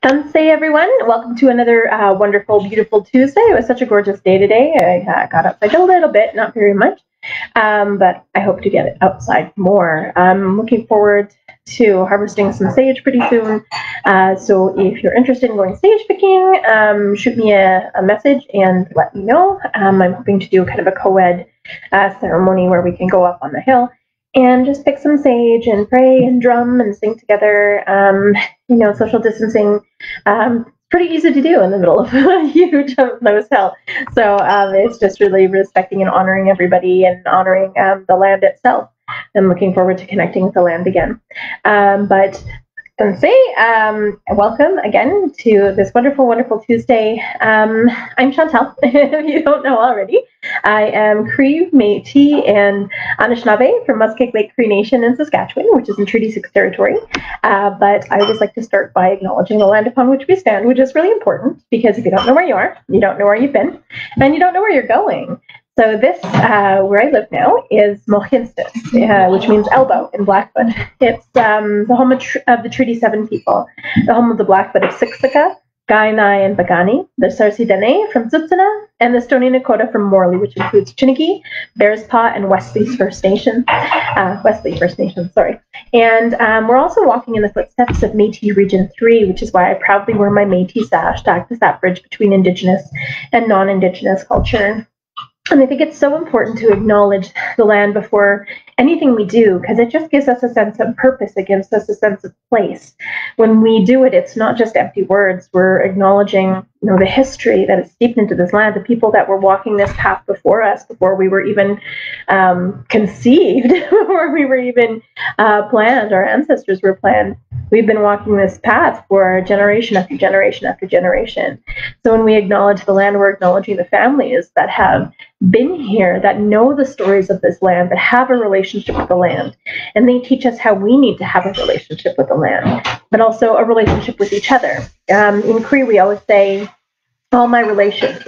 Tanse, everyone. Welcome to another uh, wonderful, beautiful Tuesday. It was such a gorgeous day today. I uh, got outside a little bit, not very much, um, but I hope to get outside more. I'm looking forward to harvesting some sage pretty soon. Uh, so if you're interested in going sage picking, um, shoot me a, a, message and let me know. Um, I'm hoping to do kind of a co-ed uh, ceremony where we can go up on the hill and just pick some sage and pray and drum and sing together. Um, you know, social distancing. Um, pretty easy to do in the middle of a huge Nose Hill. So um, it's just really respecting and honoring everybody and honoring um, the land itself. I'm looking forward to connecting with the land again. Um, but say um, welcome again to this wonderful, wonderful Tuesday. Um, I'm Chantal, if you don't know already. I am Cree, Métis, and Anishinaabe from Muskeg Lake Cree Nation in Saskatchewan, which is in Treaty 6 territory. Uh, but I always like to start by acknowledging the land upon which we stand, which is really important because if you don't know where you are, you don't know where you've been, and you don't know where you're going. So this, uh, where I live now, is Mohkinstsis, uh, which means elbow in Blackfoot. It's um, the home of, tr- of, the Treaty 7 people, the home of the Blackfoot of Siksika, Kainai, and Piikani, the Sarsi Dene from Tsuut'ina, and the Stoney Nakoda from Morley, which includes Chiniki, Bearspaw, and Wesley's First Nation. Uh, Wesley First Nation, sorry. And um, we're also walking in the footsteps of Métis Region 3, which is why I proudly wear my Métis sash to act as that bridge between Indigenous and non-Indigenous culture. And I think it's so important to acknowledge the land before anything we do because it just gives us a sense of purpose. It gives us a sense of place. When we do it, it's not just empty words. We're acknowledging, you know, the history that is steeped into this land, the people that were walking this path before us, before we were even um, conceived, before we were even uh, planned. Our ancestors were planned. We've been walking this path for generation after generation after generation. So when we acknowledge the land, we're acknowledging the families that have been here, that know the stories of this land, that have a relationship with the land. And they teach us how we need to have a relationship with the land, but also a relationship with each other. Um, in Cree, we always say, all my relations.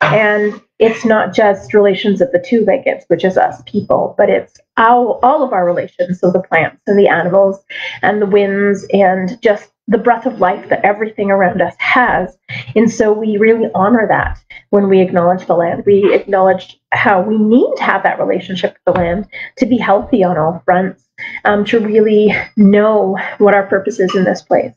And it's not just relations of the two leggeds, which is us people, but it's our, all of our relations. So the plants and the animals and the winds and just the breath of life that everything around us has. And so we really honor that when we acknowledge the land. We acknowledge how we need to have that relationship with the land to be healthy on all fronts, um, to really know what our purpose is in this place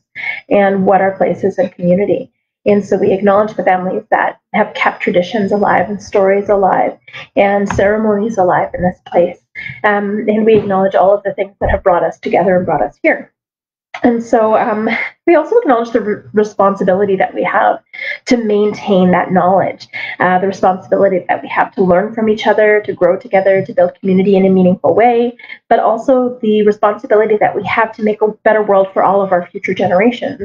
and what our place is in community. And so we acknowledge the families that have kept traditions alive and stories alive and ceremonies alive in this place. Um, and we acknowledge all of the things that have brought us together and brought us here. And so um, we also acknowledge the re- responsibility that we have to maintain that knowledge, uh, the responsibility that we have to learn from each other, to grow together, to build community in a meaningful way, but also the responsibility that we have to make a better world for all of our future generations.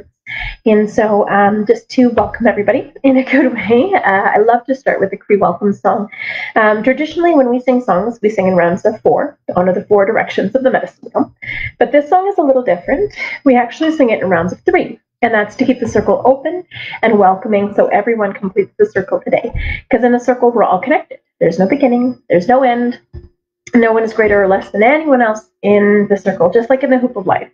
And so, um, just to welcome everybody in a good way, uh, I love to start with the Cree welcome song. Um, traditionally, when we sing songs, we sing in rounds of four to honor the four directions of the medicine wheel. But this song is a little different. We actually sing it in rounds of three. And that's to keep the circle open and welcoming so everyone completes the circle today. Because in a circle, we're all connected. There's no beginning, there's no end. No one is greater or less than anyone else in the circle, just like in the hoop of life.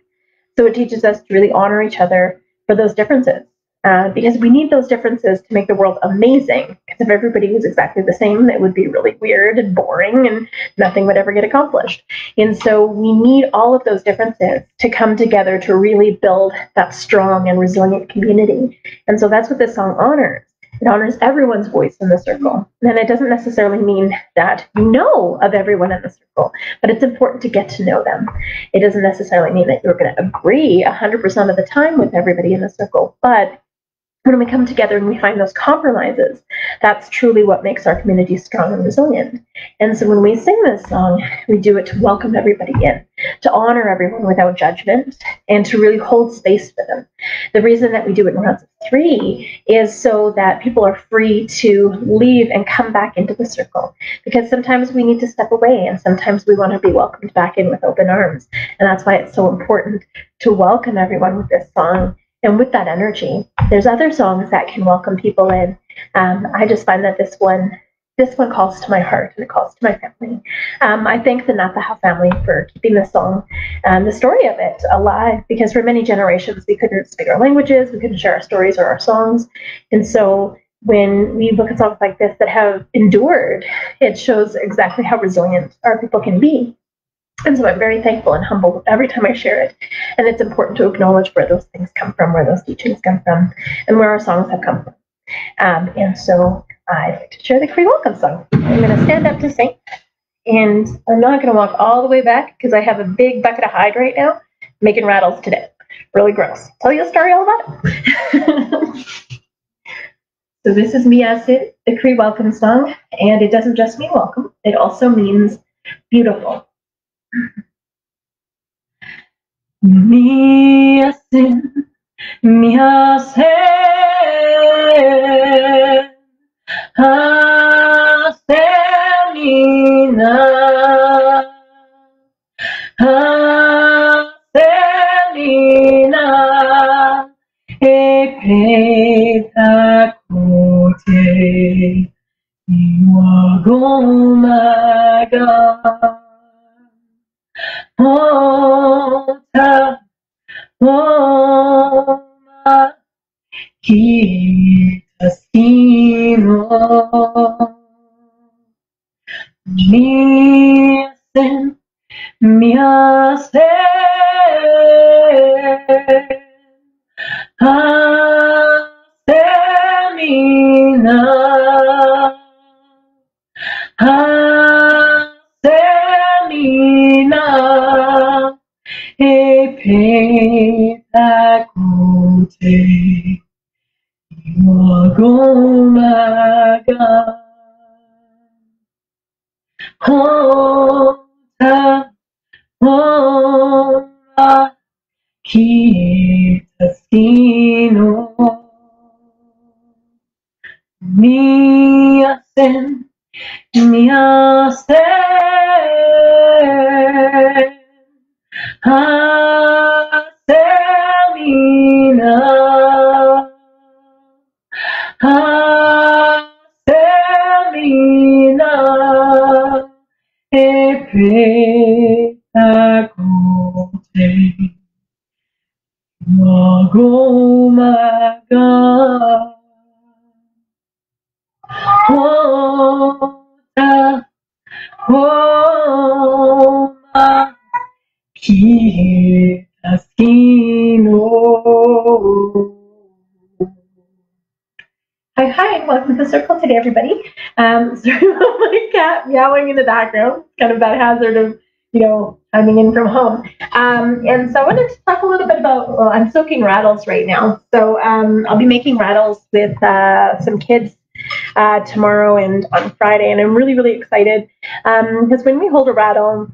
So it teaches us to really honor each other for those differences. Uh, because we need those differences to make the world amazing. If everybody was exactly the same, it would be really weird and boring and nothing would ever get accomplished. And so we need all of those differences to come together to really build that strong and resilient community. And so that's what this song honors. It honors everyone's voice in the circle. And it doesn't necessarily mean that you know of everyone in the circle, but it's important to get to know them. It doesn't necessarily mean that you're going to agree 100% of the time with everybody in the circle, but when we come together and we find those compromises, that's truly what makes our community strong and resilient. And so when we sing this song, we do it to welcome everybody in, to honor everyone without judgment, and to really hold space for them. The reason that we do it in rounds of three is so that people are free to leave and come back into the circle. Because sometimes we need to step away, and sometimes we want to be welcomed back in with open arms. And that's why it's so important to welcome everyone with this song and with that energy. There's other songs that can welcome people in. Um, I just find that this one this one calls to my heart and it calls to my family. Um, I thank the Nataha family for keeping the song and the story of it alive because for many generations we couldn't speak our languages, we couldn't share our stories or our songs. And so when we look at songs like this that have endured, it shows exactly how resilient our people can be. And so I'm very thankful and humble every time I share it. And it's important to acknowledge where those things come from, where those teachings come from, and where our songs have come from. Um, and so I'd like to share the Cree Welcome Song. I'm going to stand up to sing. And I'm not going to walk all the way back because I have a big bucket of hide right now making rattles today. Really gross. Tell you a story all about it. so this is Miyasid, the Cree Welcome Song. And it doesn't just mean welcome, it also means beautiful. Miyasid, Miyasid. Aselina, Aselina, Epetakote, Iwagomaga, Ota, Oma, Kitastino, me hacen, Um, my cat meowing in the background, kind of that hazard of, you know, chiming in from home. Um, and so I wanted to talk a little bit about, well, I'm soaking rattles right now. So um, I'll be making rattles with uh, some kids uh, tomorrow and on Friday, and I'm really, really excited because when we hold a rattle,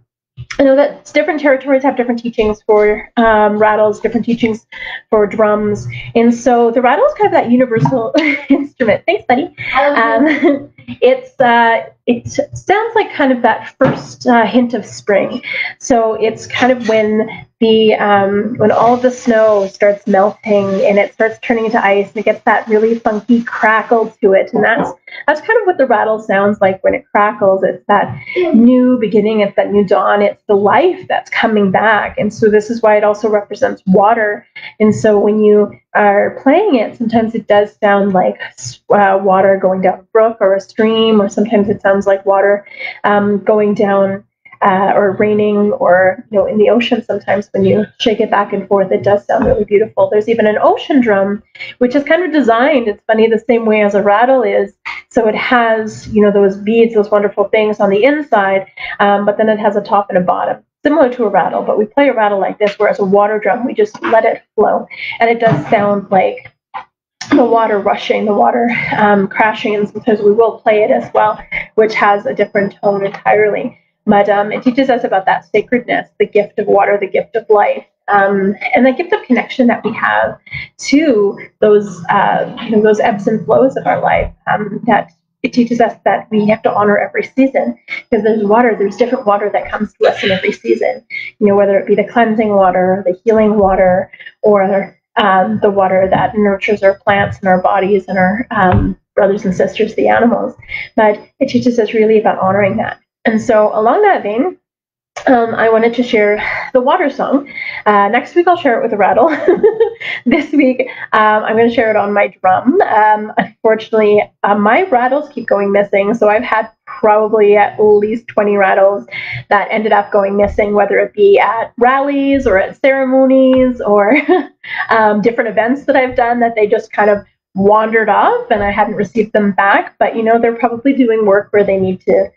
I know that different territories have different teachings for um, rattles, different teachings for drums, and so the rattle is kind of that universal instrument. Thanks, buddy. Um, it's uh, it sounds like kind of that first uh, hint of spring. So it's kind of when the um, when all the snow starts melting and it starts turning into ice, and it gets that really funky crackle to it, and that's that's kind of what the rattle sounds like when it crackles. It's that new beginning, it's that new dawn, it's the life that's coming back. And so this is why it also represents water. And so when you are playing it, sometimes it does sound like uh, water going down a brook or a stream, or sometimes it sounds like water um, going down uh, or raining or you know in the ocean sometimes when you shake it back and forth it does sound really beautiful. There's even an ocean drum which is kind of designed it's funny the same way as a rattle is. So it has you know those beads those wonderful things on the inside um, but then it has a top and a bottom similar to a rattle. But we play a rattle like this whereas a water drum we just let it flow. And it does sound like the water rushing, the water um, crashing, and sometimes we will play it as well, which has a different tone entirely. But um, it teaches us about that sacredness, the gift of water, the gift of life, um, and the gift of connection that we have to those uh, you know, those ebbs and flows of our life. Um, that it teaches us that we have to honor every season because there's water, there's different water that comes to us in every season. You know, whether it be the cleansing water, the healing water, or um, the water that nurtures our plants and our bodies and our um, brothers and sisters, the animals. But it teaches us really about honoring that. And so, along that vein, um, I wanted to share the water song. Uh, next week, I'll share it with a rattle. this week, um, I'm going to share it on my drum. Um, unfortunately, uh, my rattles keep going missing. So I've had probably at least 20 rattles that ended up going missing, whether it be at rallies or at ceremonies or um, different events that I've done that they just kind of wandered off and I hadn't received them back. But you know, they're probably doing work where they need to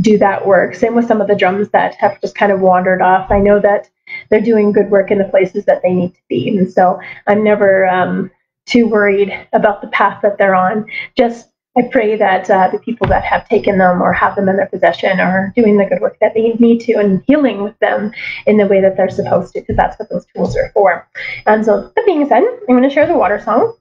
do that work. Same with some of the drums that have just kind of wandered off. I know that they're doing good work in the places that they need to be. And so I'm never um, too worried about the path that they're on. Just I pray that uh, the people that have taken them or have them in their possession are doing the good work that they need to and healing with them in the way that they're supposed to, because that's what those tools are for. And so, that being said, I'm going to share the water song.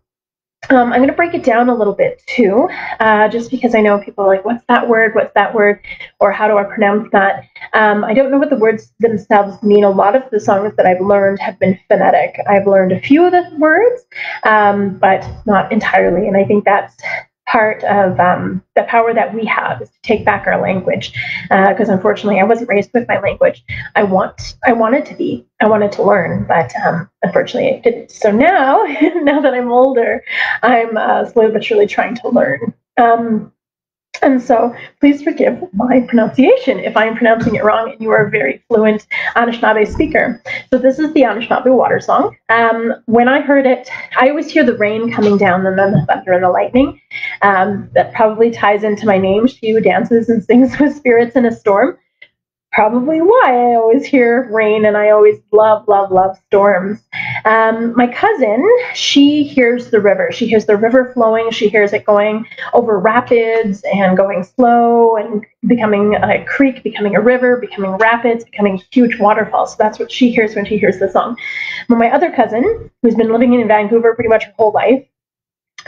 Um, I'm going to break it down a little bit too, uh, just because I know people are like, what's that word? What's that word? Or how do I pronounce that? Um, I don't know what the words themselves mean. A lot of the songs that I've learned have been phonetic. I've learned a few of the words, um, but not entirely. And I think that's part of um, the power that we have is to take back our language. Because uh, unfortunately i wasn't raised with my language. I want i wanted to be. I wanted to learn but um, unfortunately i didn't. So now now that i'm older i'm uh, slowly but surely trying to learn. Um, and so please forgive my pronunciation if I am pronouncing it wrong and you are a very fluent Anishinaabe speaker. So this is the Anishinaabe water song. Um, when I heard it, I always hear the rain coming down and then the thunder and the lightning. Um, that probably ties into my name. She who dances and sings with spirits in a storm probably why I always hear rain and I always love, love, love storms. Um, my cousin, she hears the river. She hears the river flowing. She hears it going over rapids and going slow and becoming a creek, becoming a river, becoming rapids, becoming huge waterfall. So that's what she hears when she hears the song. But my other cousin, who's been living in Vancouver pretty much her whole life,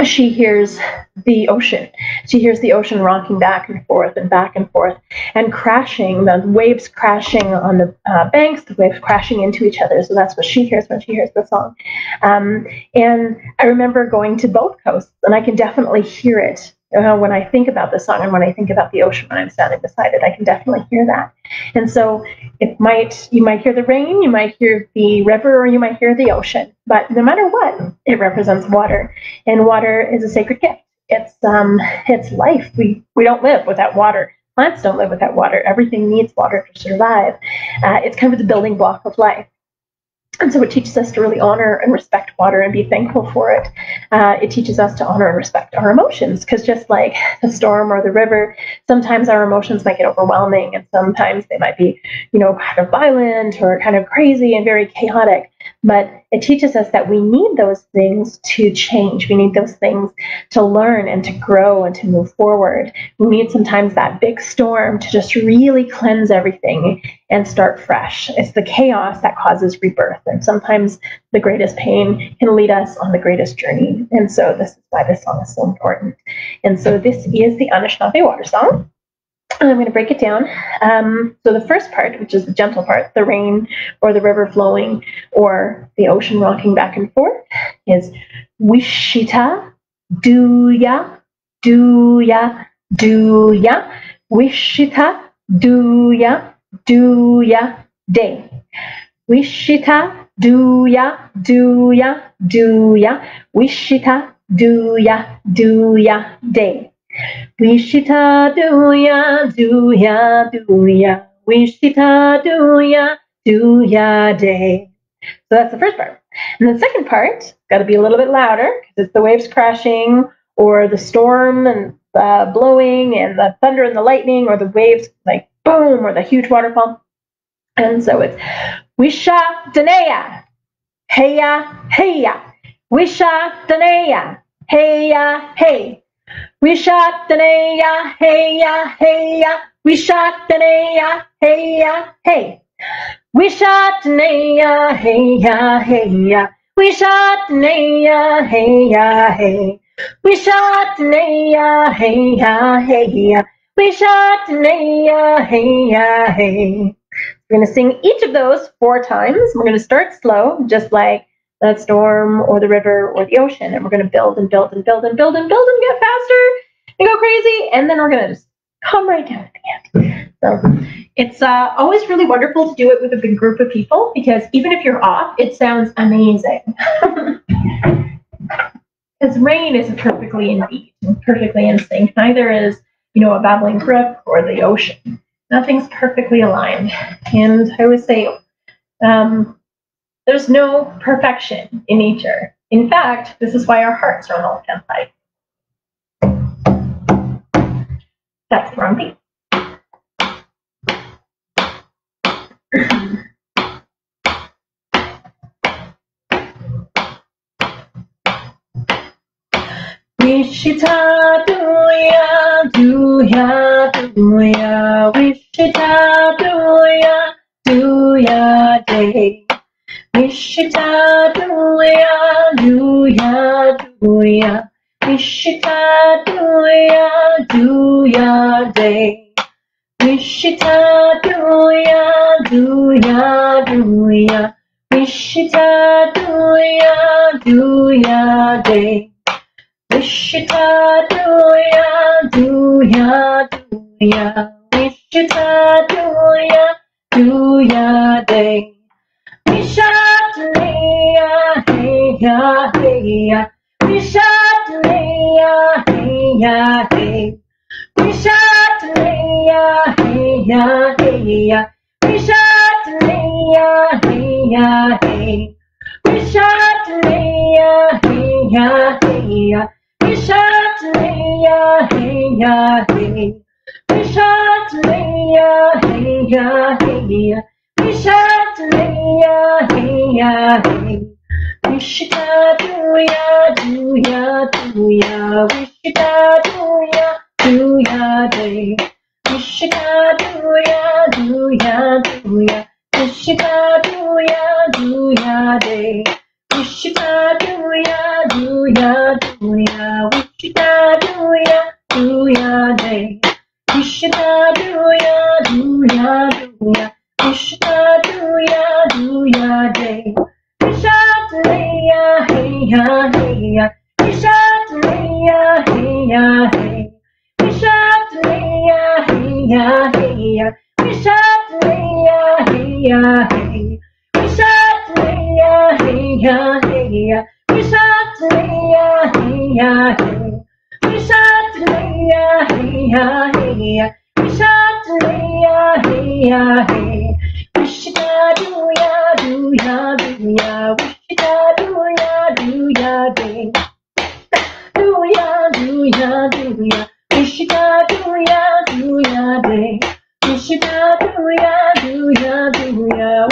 she hears the ocean. She hears the ocean rocking back and forth and back and forth and crashing, the waves crashing on the uh, banks, the waves crashing into each other. So that's what she hears when she hears the song. Um, and I remember going to both coasts, and I can definitely hear it uh, when I think about the song and when I think about the ocean when I'm standing beside it, I can definitely hear that. And so it might you might hear the rain, you might hear the river, or you might hear the ocean. But no matter what, it represents water, and water is a sacred gift. It's um it's life. We we don't live without water. Plants don't live without water. Everything needs water to survive. Uh, it's kind of the building block of life. And so it teaches us to really honor and respect water and be thankful for it. Uh, it teaches us to honor and respect our emotions because just like the storm or the river, sometimes our emotions might get overwhelming and sometimes they might be, you know, kind of violent or kind of crazy and very chaotic. But it teaches us that we need those things to change. We need those things to learn and to grow and to move forward. We need sometimes that big storm to just really cleanse everything and start fresh. It's the chaos that causes rebirth. And sometimes the greatest pain can lead us on the greatest journey. And so this is why this song is so important. And so this is the Anishinaabe water song. I'm going to break it down. Um, so the first part, which is the gentle part, the rain or the river flowing or the ocean rocking back and forth, is wishita, duya, duya, duya, wishita, duya, duya, day. Wishita, duya, duya, duya, wishita, duya, duya, day. Wishita duya duya duya Wishita duya duya day. So that's the first part. And the second part, got to be a little bit louder because it's the waves crashing or the storm and the blowing and the thunder and the lightning or the waves like boom or the huge waterfall. And so it's Wisha Danaya. Heya, heya. Wisha Danaya. Heya, hey. We shot the ya, hey ya, hey. We shot the ya, hey ya, hey. We shot the hey ya, hey ya. We shot the hey ya, hey. We shot the hey hey. We shot the hey ya, hey. We're going to sing each of those four times. We're going to start slow, just like that storm or the river or the ocean. And we're going to build and build and build and build and build and get faster and go crazy, and then we're gonna just come right down at the end. So it's uh, always really wonderful to do it with a big group of people because even if you're off, it sounds amazing. Because rain isn't perfectly in beat, and perfectly in sync. Neither is, you know, a babbling brook or the ocean. Nothing's perfectly aligned. And I always say, um, there's no perfection in nature. In fact, this is why our hearts are on all time high. That's the wrong beat. Wishita duya duya duya Wishita duya duya day Wishita duya duya duya Wishita duya duya day Wishita duya duya duya Wishita duya duya day Wishita duya duya duya Wishita duya duya day heya Wishatuleya heya hey Wishatuleya heya heya Wishatuleya heya hey Wishatuleya heya heya Wishatuleya heya hey Wishatuleya heya heya Wishatuleya heya hey Wishita duya duya duya Wishita duya duya day Wishita duya duya duya Wishita duya duya day Wishita duya duya duya Wishita duya duya day Wishita duya duya duya Wishita duya duya day heya heya Wishatuleya heya hey Wishatuleya heya heya Wishatuleya heya hey Wishatuleya heya heya Wishatuleya heya hey Wishatuleya heya heya Wishatuleya heya hey Wishita duya duya duya Wishita duya duya day Duya duya duya Wishita duya duya day Wishita duya duya duya Wishita duya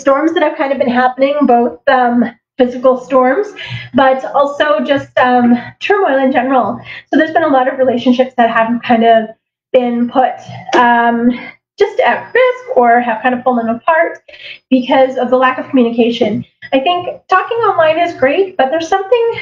storms that have kind of been happening, both um, physical storms, but also just um, turmoil in general. So there's been a lot of relationships that have kind of been put um, just at risk or have kind of fallen apart because of the lack of communication. I think talking online is great, but there's something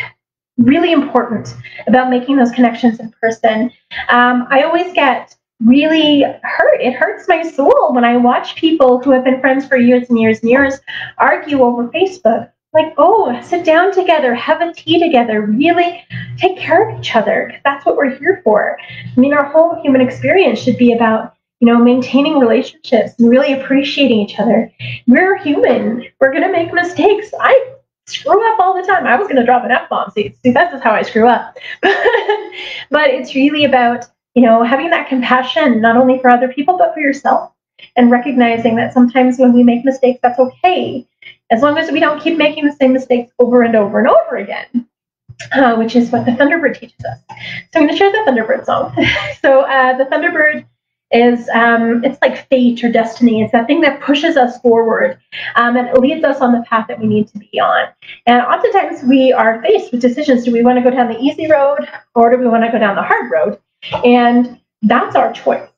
really important about making those connections in person. Um, I always get really hurt. It hurts my soul when I watch people who have been friends for years and years and years argue over Facebook. Like, oh, sit down together, have a tea together, really take care of each other. That's what we're here for. I mean, our whole human experience should be about you know, maintaining relationships and really appreciating each other. We're human. We're going to make mistakes. I screw up all the time. I was going to drop an F bomb. See, see, that's just how I screw up. but it's really about, you know, having that compassion, not only for other people, but for yourself. And recognizing that sometimes when we make mistakes, that's okay. As long as we don't keep making the same mistakes over and over and over again. Uh, which is what the Thunderbird teaches us. So I'm going to share the Thunderbird song. so uh, the Thunderbird is um, it's like fate or destiny. It's that thing that pushes us forward um, and leads us on the path that we need to be on. And oftentimes we are faced with decisions: do we want to go down the easy road or do we want to go down the hard road? And that's our choice.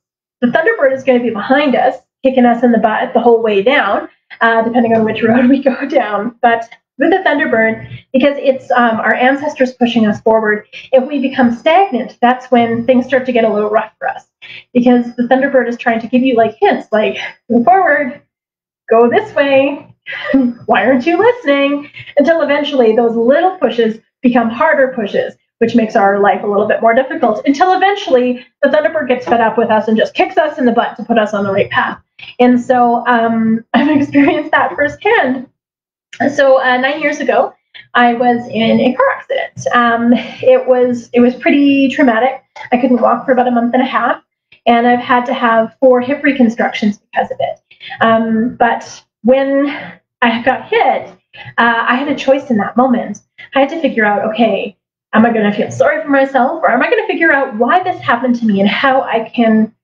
The Thunderbird is going to be behind us, kicking us in the butt the whole way down, uh, depending on which road we go down. But with the Thunderbird, because it's um, our ancestors pushing us forward. If we become stagnant, that's when things start to get a little rough for us because the Thunderbird is trying to give you like hints like move forward, go this way. Why aren't you listening? Until eventually those little pushes become harder pushes, which makes our life a little bit more difficult. Until eventually the Thunderbird gets fed up with us and just kicks us in the butt to put us on the right path. And so um, I've experienced that firsthand. So uh, nine years ago, I was in a car accident. Um, it was it was pretty traumatic. I couldn't walk for about a month and a half and I've had to have four hip reconstructions because of it. Um, but when I got hit, uh, I had a choice in that moment. I had to figure out, okay, am I going to feel sorry for myself, or am I going to figure out why this happened to me and how I can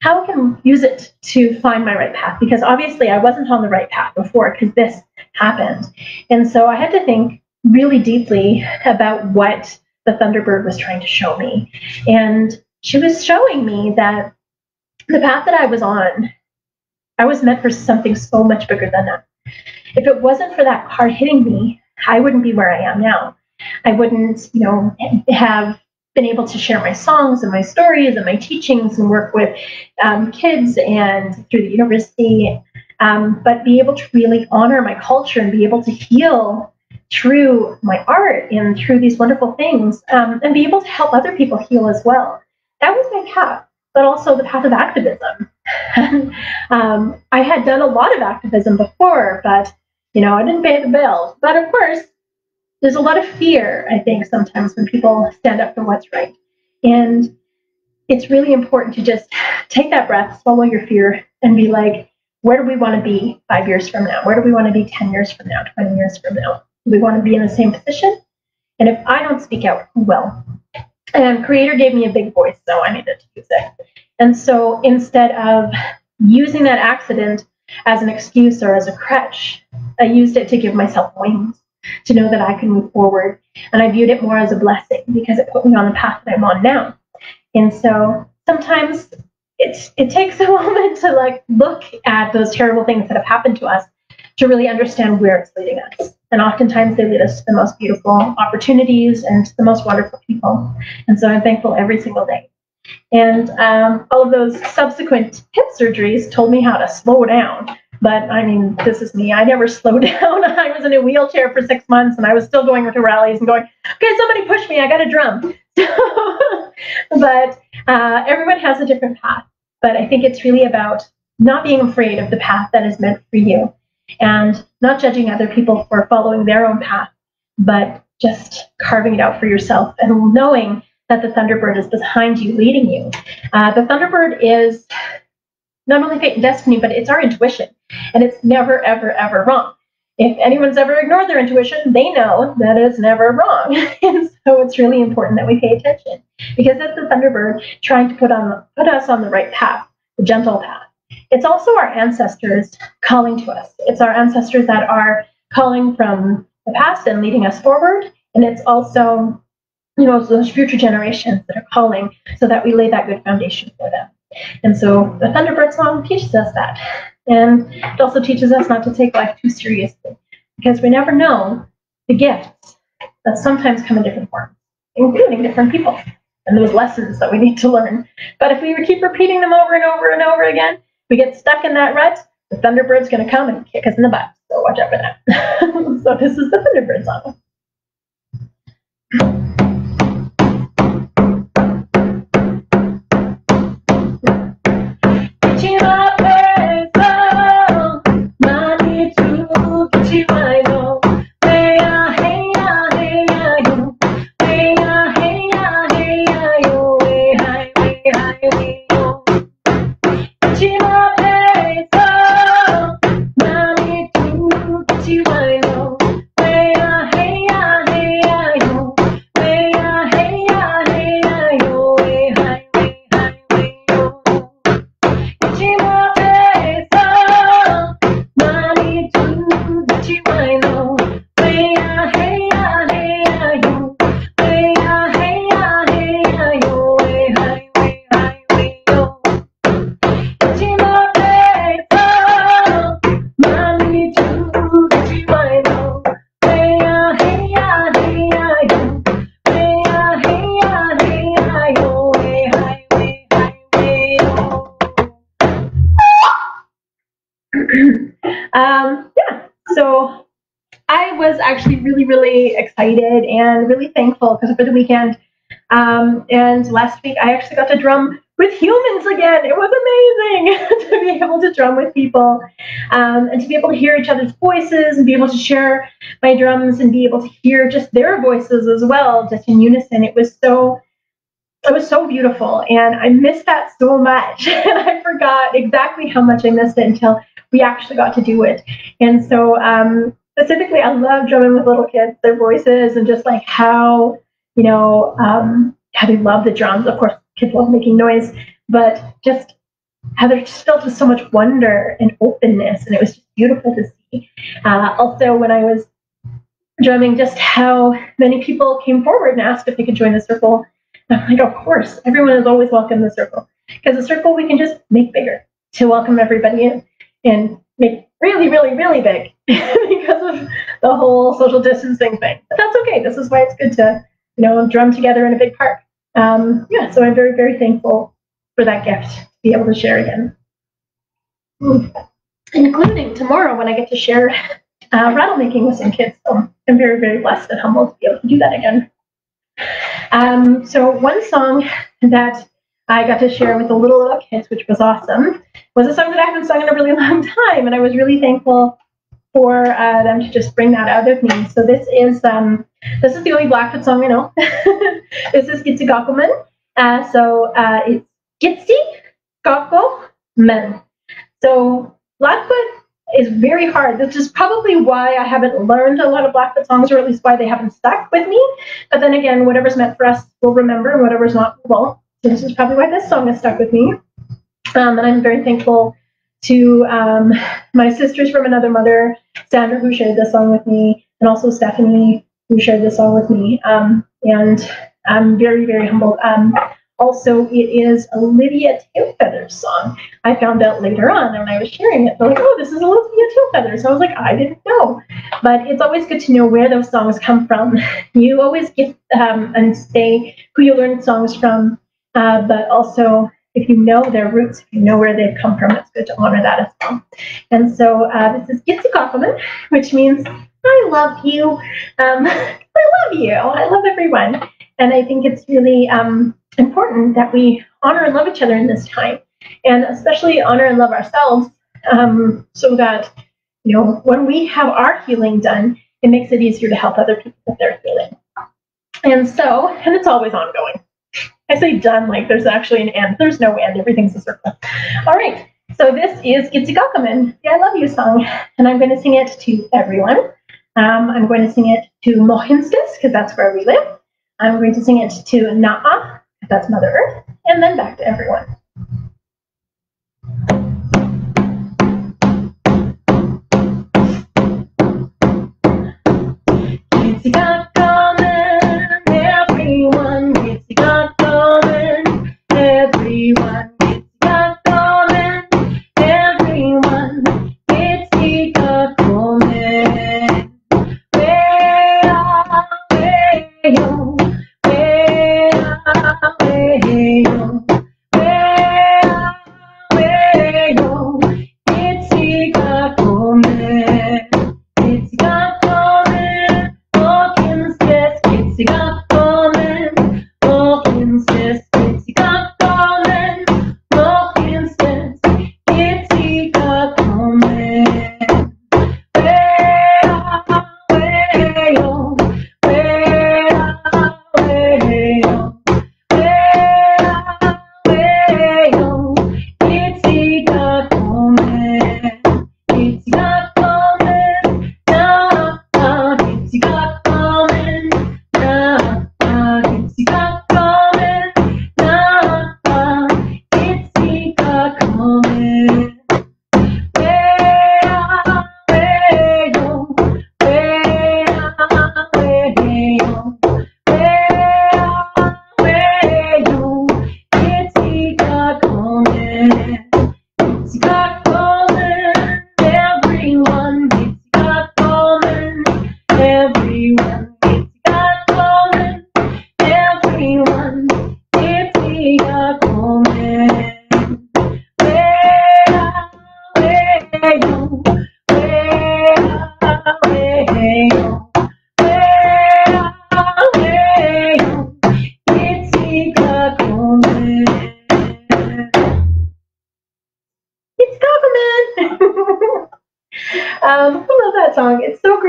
how I can use it to find my right path? Because obviously I wasn't on the right path before because this happened, and so I had to think really deeply about what the Thunderbird was trying to show me, and she was showing me that the path that I was on, I was meant for something so much bigger than that. If it wasn't for that car hitting me, I wouldn't be where I am now. I wouldn't, you know, have been able to share my songs and my stories and my teachings and work with um, kids and through the university, um, but be able to really honor my culture and be able to heal through my art and through these wonderful things um, and be able to help other people heal as well that was my path, but also the path of activism. um, I had done a lot of activism before, but you know, I didn't pay the bills. But of course, there's a lot of fear, I think, sometimes when people stand up for what's right. And it's really important to just take that breath, swallow your fear, and be like, where do we want to be five years from now? Where do we want to be 10 years from now, 20 years from now? Do we want to be in the same position? And if I don't speak out, who will? And Creator gave me a big voice, so I needed to use it. And so instead of using that accident as an excuse or as a crutch, I used it to give myself wings, to know that I can move forward. And I viewed it more as a blessing because it put me on the path that I'm on now. And so sometimes it's it takes a moment to like look at those terrible things that have happened to us to really understand where it's leading us. And oftentimes they lead us to the most beautiful opportunities and to the most wonderful people. And so I'm thankful every single day. And um, all of those subsequent hip surgeries told me how to slow down. But I mean, this is me. I never slowed down. I was in a wheelchair for six months and I was still going to rallies and going, okay, somebody push me. I got a drum. but uh, everyone has a different path. But I think it's really about not being afraid of the path that is meant for you and not judging other people for following their own path, but just carving it out for yourself and knowing that the Thunderbird is behind you, leading you. Uh, the Thunderbird is not only fate and destiny, but it's our intuition, and it's never, ever, ever wrong. If anyone's ever ignored their intuition, they know that it's never wrong. and so it's really important that we pay attention because it's the Thunderbird trying to put on put us on the right path, the gentle path. It's also our ancestors calling to us. It's our ancestors that are calling from the past and leading us forward. And it's also, you know, those future generations that are calling so that we lay that good foundation for them. And so the Thunderbird song teaches us that. And it also teaches us not to take life too seriously because we never know the gifts that sometimes come in different forms, including different people and those lessons that we need to learn. But if we keep repeating them over and over and over again, we get stuck in that rut, the Thunderbird's going to come and kick us in the butt. So watch out for that. so this is the Thunderbird song. Actually really, really excited and really thankful because for the weekend. Um, and last week I actually got to drum with humans again. It was amazing to be able to drum with people um, and to be able to hear each other's voices and be able to share my drums and be able to hear just their voices as well, just in unison. It was so it was so beautiful and I missed that so much. and I forgot exactly how much I missed it until we actually got to do it. And so um, specifically, I love drumming with little kids, their voices, and just like how, you know, um, how they love the drums. Of course, kids love making noise, but just how still just filled with so much wonder and openness. And it was just beautiful to see. Uh, also, when I was drumming, just how many people came forward and asked if they could join the circle. I'm like, of course, everyone is always welcome in the circle because the circle we can just make bigger to welcome everybody in and make really, really, really big because of the whole social distancing thing. But that's okay. This is why it's good to, you know, drum together in a big park. Um, yeah, so I'm very, very thankful for that gift to be able to share again. Including tomorrow when I get to share uh, rattle making with some kids. So I'm very, very blessed and humbled to be able to do that again. Um, so one song that I got to share with the little little kids, which was awesome, was a song that I haven't sung in a really long time, and I was really thankful for uh, them to just bring that out of me. So this is um, this is the only Blackfoot song I know. this is Gitsi Gokkelman. Uh, so uh, it's Gitsi Gokkelman. So Blackfoot is very hard. This is probably why I haven't learned a lot of Blackfoot songs, or at least why they haven't stuck with me. But then again, whatever's meant for us, we'll remember, and whatever's not, won't. So this is probably why this song has stuck with me. Um, and I'm very thankful to um, my sisters from another mother, Sandra, who shared this song with me, and also Stephanie, who shared this song with me. Um, and I'm very, very humbled. Um, also, it is a Olivia Tailfeather's song. I found out later on when I was sharing it. They're like, oh, this is a Olivia Tailfeather. So I was like, I didn't know. But it's always good to know where those songs come from. You always get um, and say who you learned songs from, uh, but also if you know their roots, if you know where they've come from, it's good to honor that as well. And so uh, this is Gitsi Gokkelman, which means I love you. Um, I love you. I love everyone. And I think it's really um, important that we honor and love each other in this time, and especially honor and love ourselves, um, so that you know when we have our healing done, it makes it easier to help other people with their healing. And so, and it's always ongoing. I say done like there's actually an end. There's no end. Everything's a circle. All right. So this is Gitsi Gokkelman, the I Love You song, and I'm going to sing it to everyone. Um, I'm going to sing it to Mohkinstsis, because that's where we live. I'm going to sing it to Na'a, that's Mother Earth, and then back to everyone.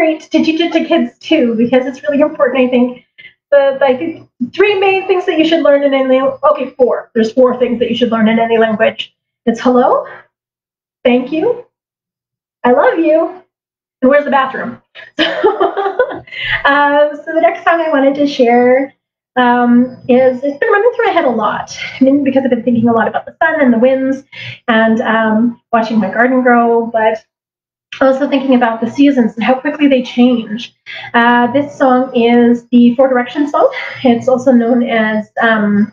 Great to teach it to kids too, because it's really important. I think the like three main things that you should learn in any okay four. There's four things that you should learn in any language. It's hello, thank you, I love you, and where's the bathroom? uh, so the next song I wanted to share um, is it's been running through my head a lot because I've been thinking a lot about the sun and the winds and um, watching my garden grow, but also thinking about the seasons and how quickly they change. Uh, this song is the Four Directions song. It's also known as um,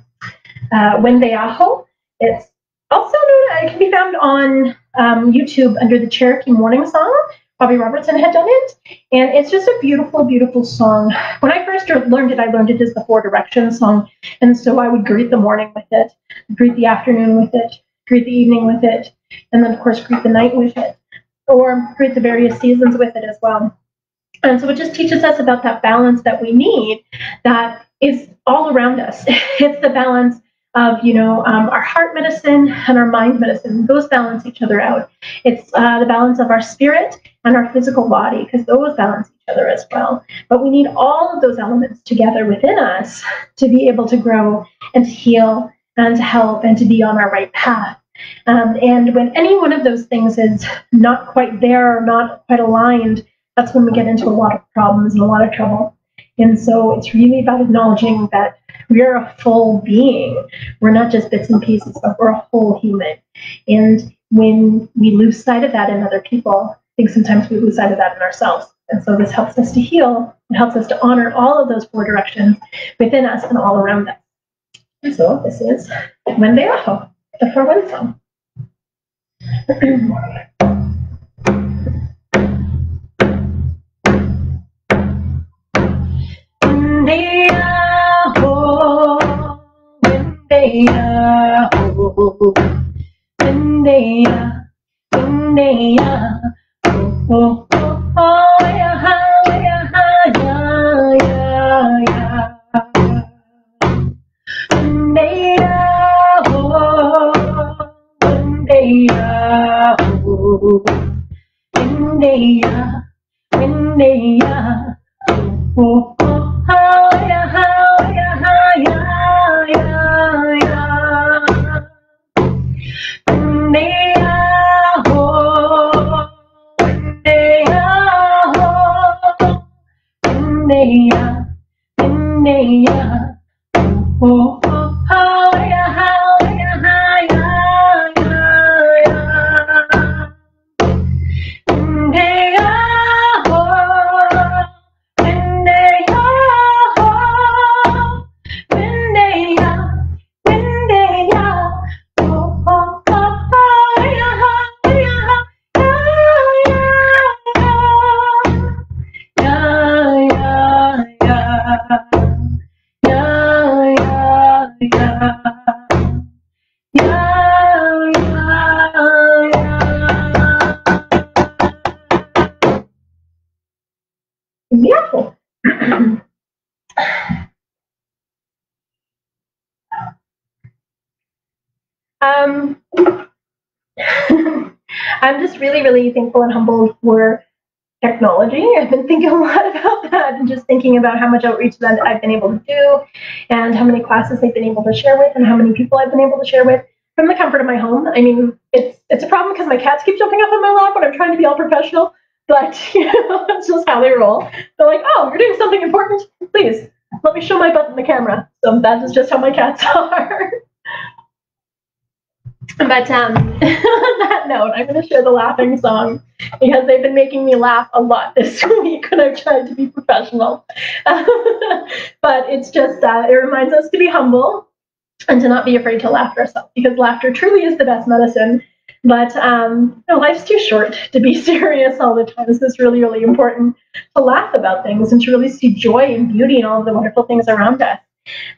uh, Wendeaho. It's also known, it can be found on um, YouTube under the Cherokee Morning Song. Robbie Robertson had done it. And it's just a beautiful, beautiful song. When I first learned it, I learned it as the Four Directions song. And so I would greet the morning with it, greet the afternoon with it, greet the evening with it, and then, of course, greet the night with it or create the various seasons with it as well. And so it just teaches us about that balance that we need that is all around us. it's the balance of, you know, um, our heart medicine and our mind medicine. Those balance each other out. It's uh, the balance of our spirit and our physical body because those balance each other as well. But we need all of those elements together within us to be able to grow and to heal and to help and to be on our right path. Um, and when any one of those things is not quite there or not quite aligned, that's when we get into a lot of problems and a lot of trouble. And so it's really about acknowledging that we are a full being. We're not just bits and pieces, but we're a whole human. And when we lose sight of that in other people, I think sometimes we lose sight of that in ourselves. And so this helps us to heal. It helps us to honor all of those four directions within us and all around us. And so this is Wendeaho the Pharrophone. Zendaya, oh, Zendaya, oh, oh, oh, oh, Wendy, Wendy, oh. oh. Really, thankful and humbled for technology. I've been thinking a lot about that and just thinking about how much outreach that I've been able to do and how many classes I've been able to share with and how many people I've been able to share with from the comfort of my home. I mean, it's it's a problem because my cats keep jumping up on my lap when I'm trying to be all professional, but you know, that's just how they roll. They're like, oh, you're doing something important? Please, let me show my butt in the camera. So that is just how my cats are. But um, on that note, I'm going to share the laughing song because they've been making me laugh a lot this week when I've tried to be professional. but it's just, uh, it reminds us to be humble and to not be afraid to laugh at ourselves because laughter truly is the best medicine. But um, know, life's too short to be serious all the time. So it's really, really important to laugh about things and to really see joy and beauty in all the wonderful things around us.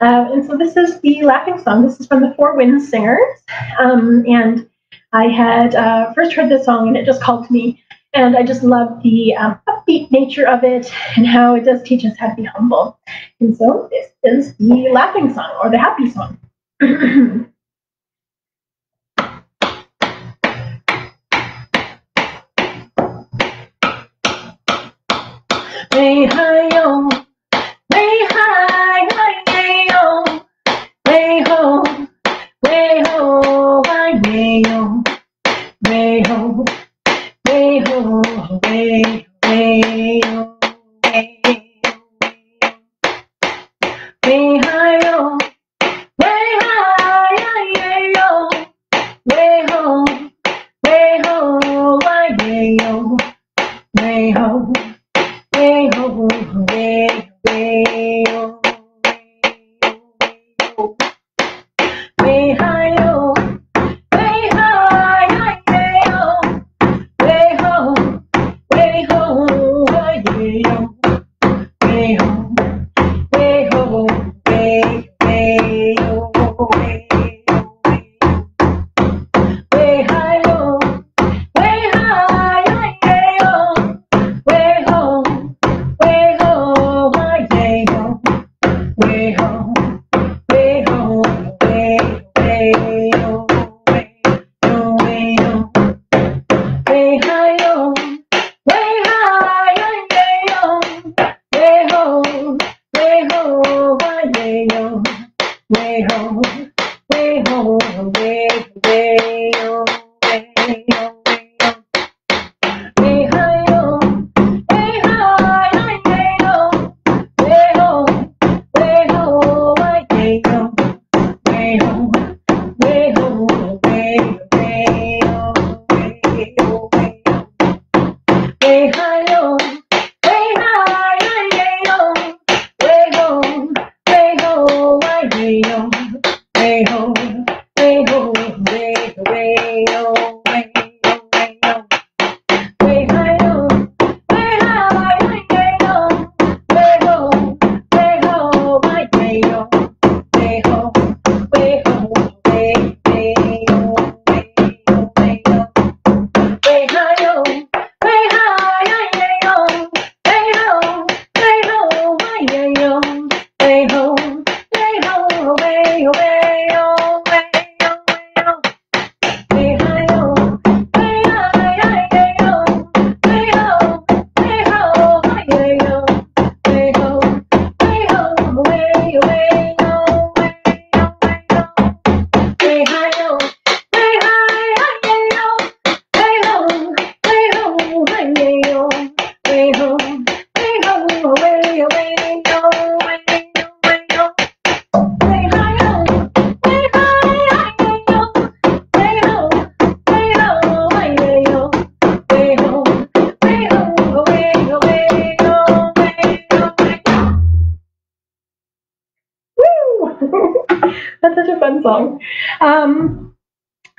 Uh, and so this is the laughing song. This is from the Four Winds Singers. Um, and I had uh, first heard this song and it just called to me. And I just love the um, upbeat nature of it and how it does teach us how to be humble. And so this is the laughing song or the happy song. hi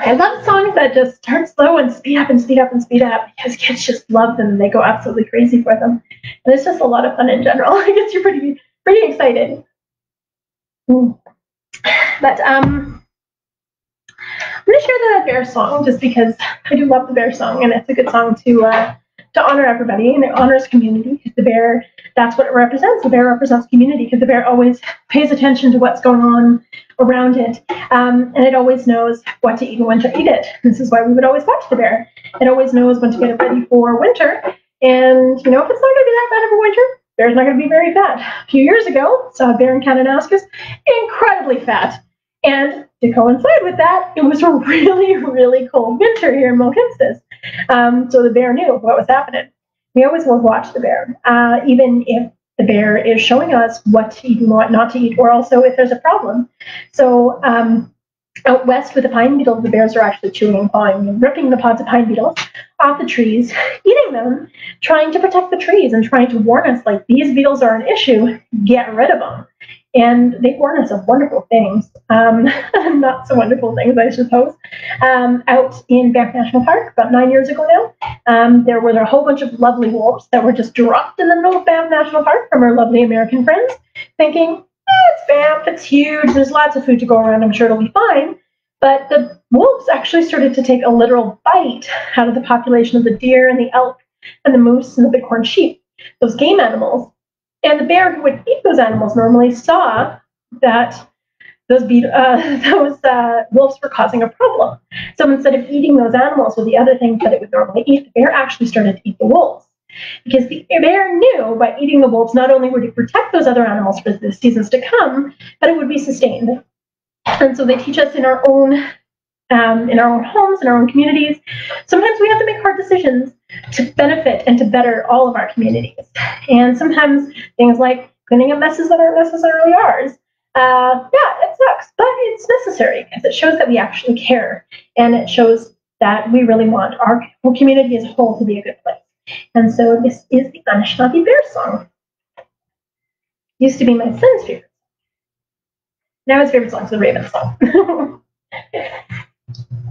I love songs that just start slow and speed up and speed up and speed up because kids just love them and they go absolutely crazy for them. And it's just a lot of fun in general. I guess you're pretty pretty excited. Mm. But um, I'm gonna share the bear song just because I do love the bear song and it's a good song to uh, to honor everybody and it honors community because the bear that's what it represents. The bear represents community because the bear always pays attention to what's going on around it um, and it always knows what to eat and when to eat it. This is why we would always watch the bear. It always knows when to get it ready for winter and you know if it's not gonna be that bad of a winter. Bear's not going to be very fat. A few years ago, saw a bear in Kananaskis, incredibly fat. And to coincide with that, it was a really, really cold winter here in Mohkinstsis. Um, so the bear knew what was happening. We always will watch the bear, uh, even if the bear is showing us what to eat and what not to eat, or also if there's a problem. So um, out west with the pine beetles, the bears are actually chewing clawing, ripping the pods of pine beetles off the trees, eating them, trying to protect the trees and trying to warn us like these beetles are an issue, get rid of them. And they warn us of wonderful things, um, not so wonderful things, I suppose. Um, out in Banff National Park about nine years ago now, um, there were a whole bunch of lovely wolves that were just dropped in the middle of Banff National Park from our lovely American friends, thinking, eh, it's Banff, it's huge, there's lots of food to go around, I'm sure it'll be fine. But the wolves actually started to take a literal bite out of the population of the deer and the elk and the moose and the bighorn sheep, those game animals. And the bear who would eat those animals normally saw that those be- uh, those uh, wolves were causing a problem. So instead of eating those animals with the other things that it would normally eat, the bear actually started to eat the wolves. because the bear knew by eating the wolves not only would it protect those other animals for the seasons to come, but it would be sustained. And so they teach us in our own um, in our own homes, in our own communities. Sometimes we have to make hard decisions to benefit and to better all of our communities. And sometimes things like cleaning up messes that aren't necessarily ours. Uh, yeah, it sucks, but it's necessary because it shows that we actually care and it shows that we really want our whole community as a whole to be a good place. And so this is the Anishinaabe Bear song. Used to be my son's favorite. Now his favorite song is the Raven song. Thank you.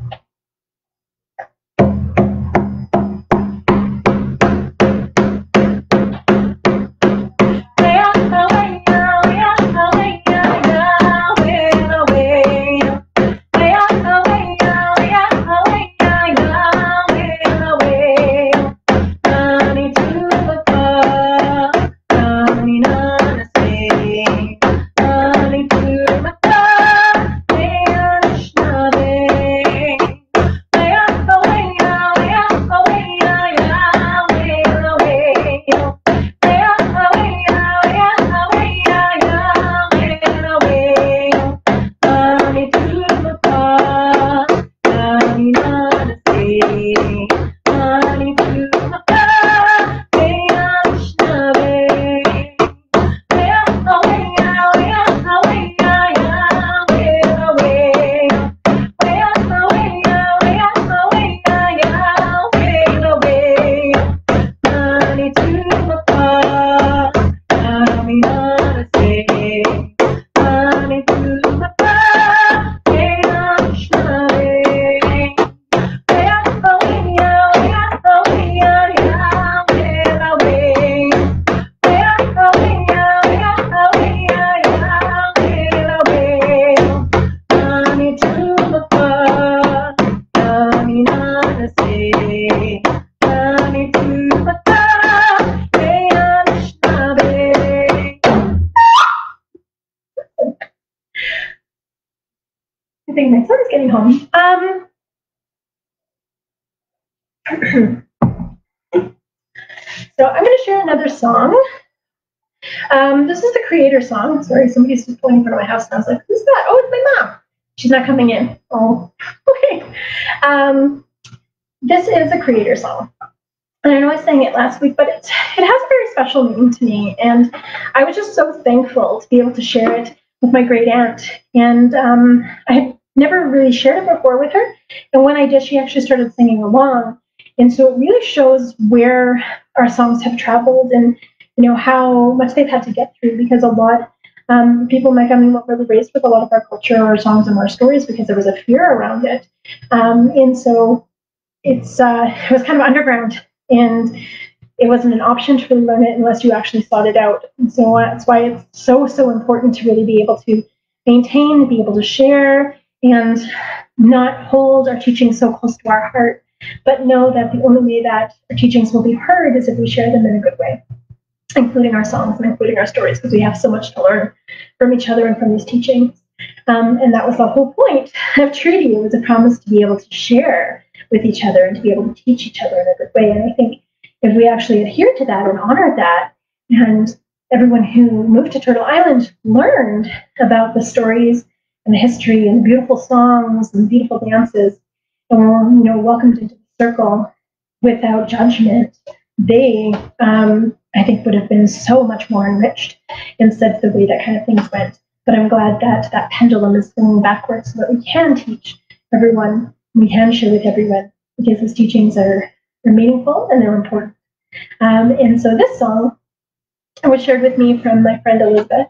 Song. Um, this is the creator song. Sorry, somebody's just pulling in front of my house, and I was like, "Who's that?" Oh, it's my mom. She's not coming in. Oh, okay. Um, this is a creator song. And I know I sang it last week, but it's, it has a very special meaning to me. And I was just so thankful to be able to share it with my great aunt. And um, I had never really shared it before with her. And when I did, she actually started singing along. And so it really shows where our songs have traveled and you know how much they've had to get through because a lot um, people in my family weren't really raised with a lot of our culture or songs and our stories because there was a fear around it um, and so it's uh, it was kind of underground and it wasn't an option to really learn it unless you actually sought it out and so that's why it's so so important to really be able to maintain be able to share and not hold our teaching so close to our heart but know that the only way that our teachings will be heard is if we share them in a good way, including our songs and including our stories, because we have so much to learn from each other and from these teachings. Um, and that was the whole point of Treaty. It was a promise to be able to share with each other and to be able to teach each other in a good way. And I think if we actually adhere to that and honor that, and everyone who moved to Turtle Island learned about the stories and history and beautiful songs and beautiful dances or you know welcomed into the circle without judgment, they um, I think would have been so much more enriched instead of the way that kind of things went. But I'm glad that that pendulum is swinging backwards so that we can teach everyone, we can share with everyone because these teachings are, are meaningful and they're important. Um, and so this song was shared with me from my friend Elizabeth,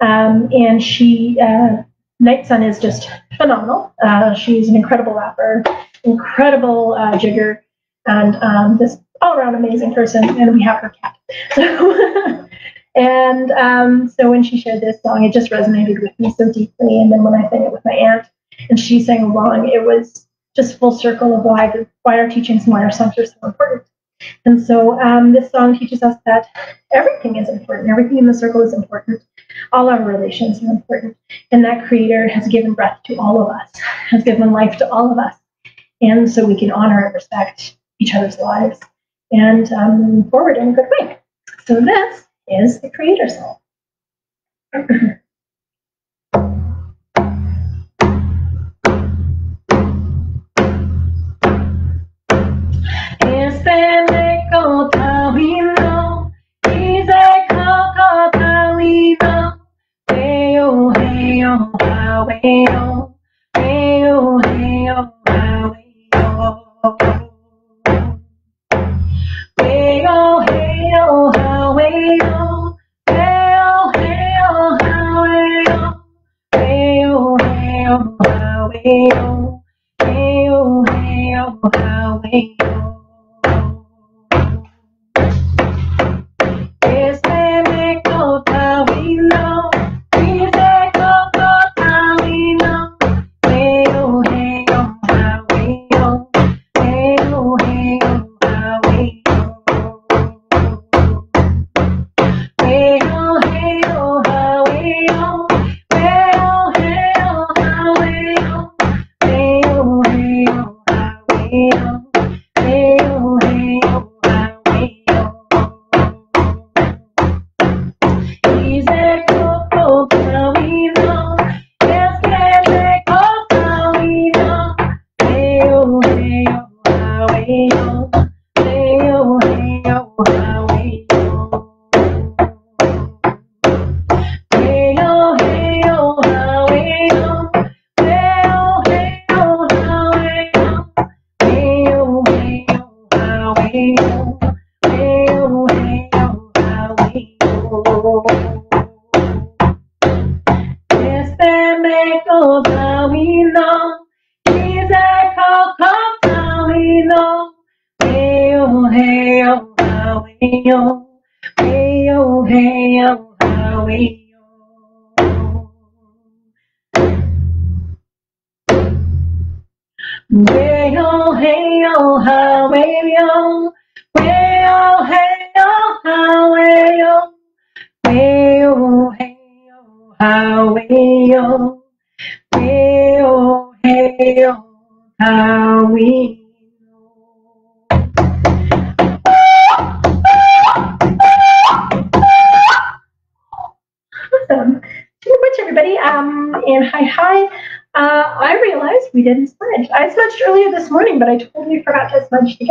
um, and she uh, Night Sun is just phenomenal. Uh, she's an incredible rapper, incredible uh, jigger, and um, this all-around amazing person. And we have her cat. So, and um, so when she shared this song, it just resonated with me so deeply. And then when I sang it with my aunt, and she sang along, it was just full circle of why the, why our teachings and why our songs are so important. And so um, this song teaches us that everything is important. Everything in the circle is important. All our relations are important. And that Creator has given breath to all of us, has given life to all of us. And so we can honor and respect each other's lives and um, forward in a good way. So this is the creator soul. down.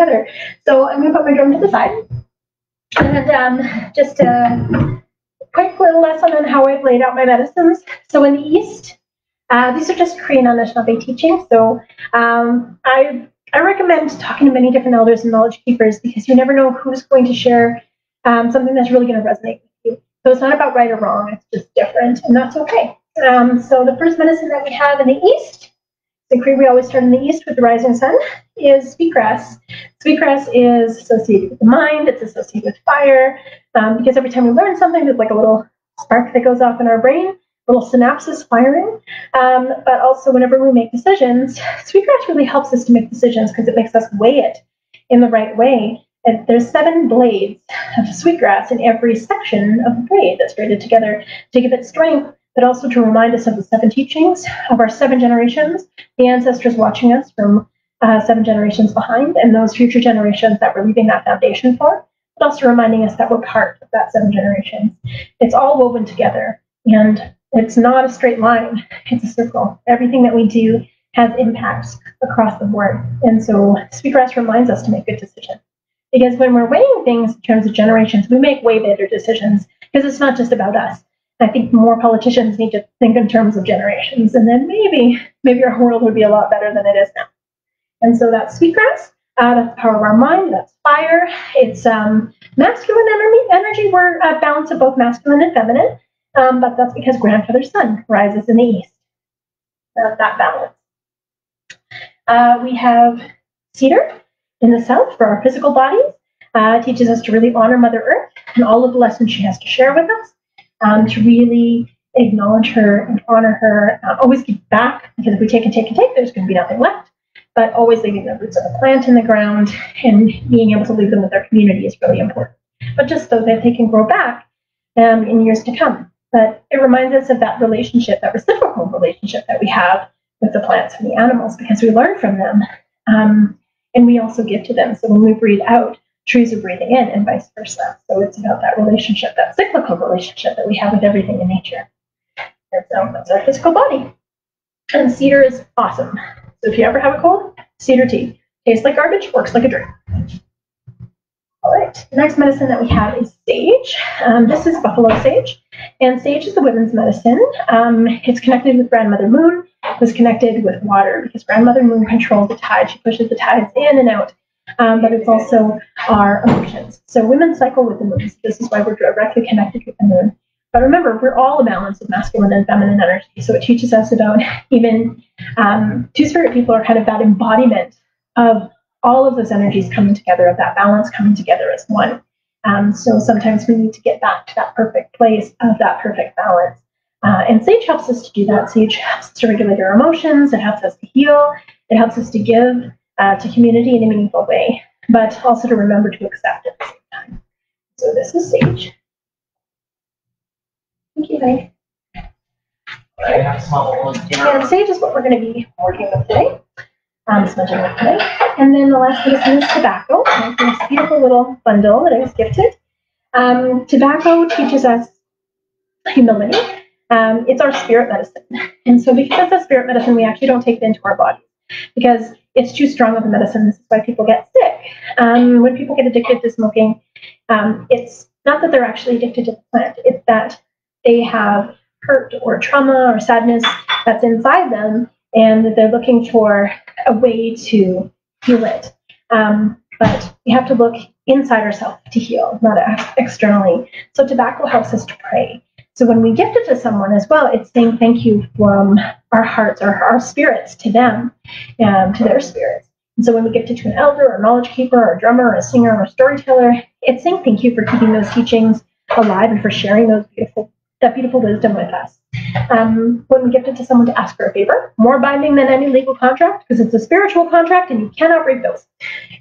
Together. So I'm going to put my drum to the side. And um, just a quick little lesson on how I've laid out my medicines. So in the East, uh, these are just Cree and Anishinaabe teachings. So um, I, I recommend talking to many different elders and knowledge keepers because you never know who's going to share um, something that's really going to resonate with you. So it's not about right or wrong, it's just different, and that's okay. Um, so the first medicine that we have in the East the Cree we always start in the east with the rising sun is sweetgrass. Sweetgrass is associated with the mind, it's associated with fire, um, because every time we learn something, there's like a little spark that goes off in our brain, little synapses firing. Um, but also, whenever we make decisions, sweetgrass really helps us to make decisions because it makes us weigh it in the right way. And there's seven blades of sweetgrass in every section of the blade that's braided together to give it strength but also to remind us of the seven teachings of our seven generations, the ancestors watching us from uh, seven generations behind, and those future generations that we're leaving that foundation for, but also reminding us that we're part of that seven generations. It's all woven together, and it's not a straight line, it's a circle. Everything that we do has impacts across the board. And so Sweetgrass reminds us to make good decisions. Because when we're weighing things in terms of generations, we make way better decisions because it's not just about us. I think more politicians need to think in terms of generations, and then maybe maybe our world would be a lot better than it is now. And so that's sweetgrass. Uh, that's the power of our mind. That's fire. It's um, masculine energy. Energy. We're a balance of both masculine and feminine, um, but that's because grandfather sun rises in the east. Uh, that balance. Uh, we have cedar in the south for our physical bodies. Uh, teaches us to really honor Mother Earth and all of the lessons she has to share with us um, to really acknowledge her and honor her. Uh, always give back because if we take and take and take, there's going to be nothing left. But always leaving the roots of the plant in the ground and being able to leave them with their community is really important. But just so that they can grow back um, in years to come. But it reminds us of that relationship, that reciprocal relationship that we have with the plants and the animals because we learn from them um, and we also give to them. So when we breathe out, trees are breathing in and vice versa. So it's about that relationship, that cyclical relationship that we have with everything in nature. And so that's our physical body. And cedar is awesome. So if you ever have a cold, cedar tea. Tastes like garbage, works like a drink. All right, the next medicine that we have is sage. Um, this is buffalo sage, and sage is the women's medicine. Um, it's connected with grandmother moon. It's connected with water because grandmother moon controls the tide. She pushes the tides in and out, um, but it's also our emotions. So women cycle with the moon. This is why we're directly connected with the moon. But remember, we're all a balance of masculine and feminine energy. So it teaches us about even um, two spirit people are kind of that embodiment of all of those energies coming together, of that balance coming together as one. Um, so sometimes we need to get back to that perfect place of that perfect balance. Uh, and Sage helps us to do that. Sage helps to regulate our emotions. It helps us to heal. It helps us to give uh, to community in a meaningful way, but also to remember to accept at the same time. So this is Sage. Thank you, Meg. And Sage is what we're going to be working with today um, smudging with today. And then the last medicine is tobacco. This beautiful little bundle that I was gifted. Um, tobacco teaches us humility. Um, it's our spirit medicine. And so because it's a spirit medicine, we actually don't take it into our bodies because it's too strong of a medicine. This is why people get sick. Um, when people get addicted to smoking, um, it's not that they're actually addicted to the plant, it's that they have hurt or trauma or sadness that's inside them and they're looking for a way to heal it. Um, but we have to look inside ourselves to heal, not externally. So tobacco helps us to pray. So when we gift it to someone as well, it's saying thank you from our hearts or our spirits to them, um, to their spirits. And so when we gift it to an elder or a knowledge keeper or a drummer or a singer or a storyteller, it's saying thank you for keeping those teachings alive and for sharing those beautiful that beautiful wisdom with us. Um, when we gift it to someone to ask for a favor, more binding than any legal contract because it's a spiritual contract and you cannot break those.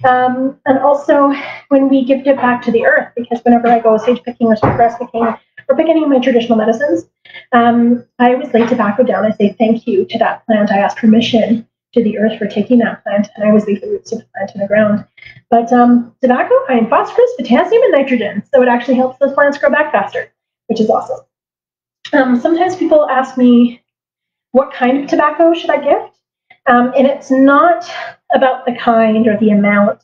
Um, and also when we gift it back to the earth, because whenever I go sage picking or grass picking or pick any of my traditional medicines, um, I always lay tobacco down. I say thank you to that plant. I ask permission to the earth for taking that plant, and I always leave the roots of the plant in the ground. But um, tobacco, high in phosphorus, potassium, and nitrogen, so it actually helps those plants grow back faster, which is awesome. Um, sometimes people ask me, what kind of tobacco should I gift? Um, and it's not about the kind or the amount.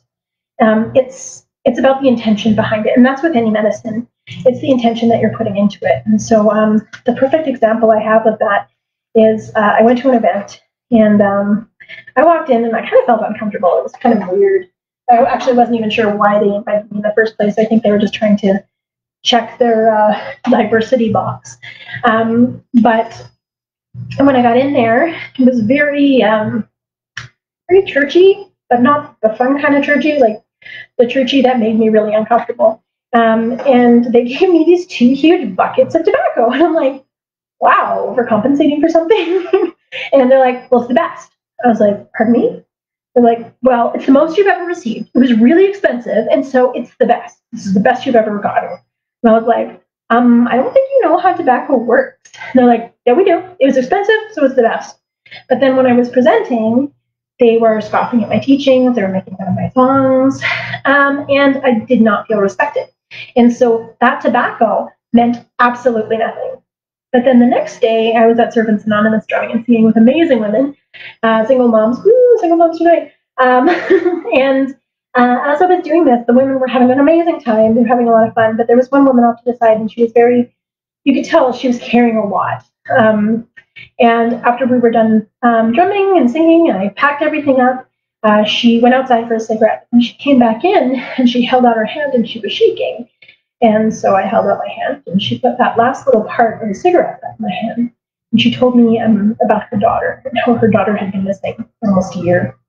Um, it's it's about the intention behind it, and that's with any medicine. It's the intention that you're putting into it. And so um, the perfect example I have of that is uh, I went to an event and um, I walked in and I kind of felt uncomfortable. It was kind of weird. I actually wasn't even sure why they invited me in the first place. I think they were just trying to check their uh, diversity box. Um, but when I got in there, it was very, um, very churchy, but not the fun kind of churchy, like the churchy that made me really uncomfortable. Um, and they gave me these two huge buckets of tobacco, and I'm like, wow, overcompensating for something. and they're like, well, it's the best. I was like, pardon me? They're like, well, it's the most you've ever received. It was really expensive, and so it's the best. This is the best you've ever gotten. And I was like, um, I don't think you know how tobacco works. And they're like, yeah, we do. It was expensive, so it's the best. But then when I was presenting, they were scoffing at my teachings, they were making fun of my songs, um, and I did not feel respected. And so that tobacco meant absolutely nothing. But then the next day, I was at Servants Anonymous drumming and singing with amazing women, uh, single moms, woo, single moms tonight. Um, and uh, as I was doing this, the women were having an amazing time. They were having a lot of fun. But there was one woman off to the side, and she was very, you could tell she was carrying a lot. Um, and after we were done um, drumming and singing, and I packed everything up, uh, she went outside for a cigarette. And she came back in, and she held out her hand, and she was shaking. And so I held out my hand, and she put that last little part of the cigarette back in my hand. And she told me um, about her daughter, and how her daughter had been missing almost a year